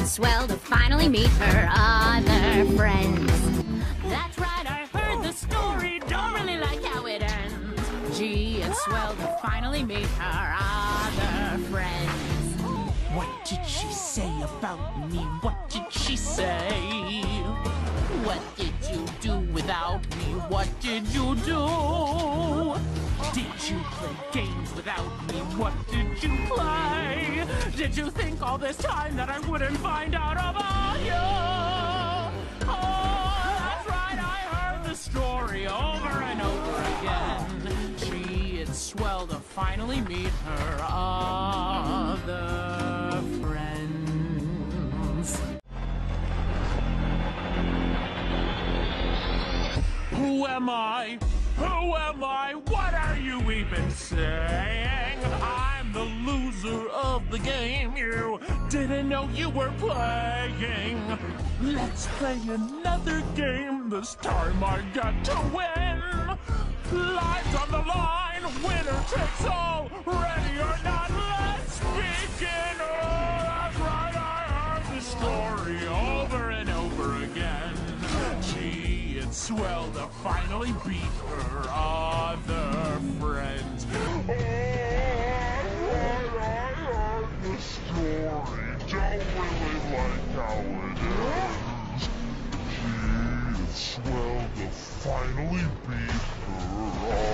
it's swell to finally meet her other friends. That's right, I heard the story. Don't really like how it ends. Gee, it's swell to finally meet her other friends. What did she say about me? What did she say? What did you do without me? What did you do? Did you play games without me? What did you play? Did you think all this time that I wouldn't find out about you? Oh, that's right, I heard the story over and over again. Gee, it's swell to finally meet her other friends. Who am I? Who am I? What are you even saying? I'm the loser of the game. You didn't know you were playing. Let's play another game. This time I got to win. Lives on the line. Winner takes all. Swell to finally beat her other friends. Oh, the story. Don't really like how it ends. Gee, it's swell to finally beat her